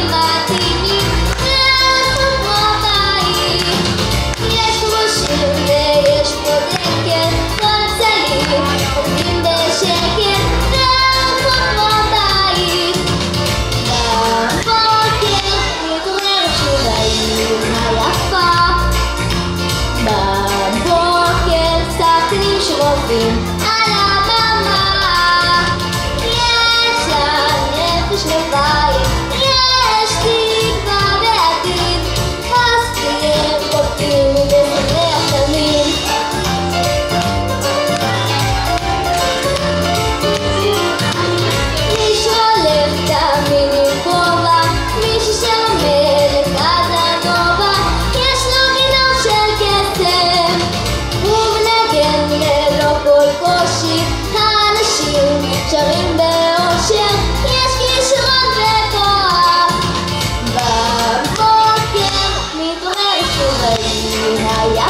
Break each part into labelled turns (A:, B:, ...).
A: Lima.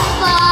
A: 红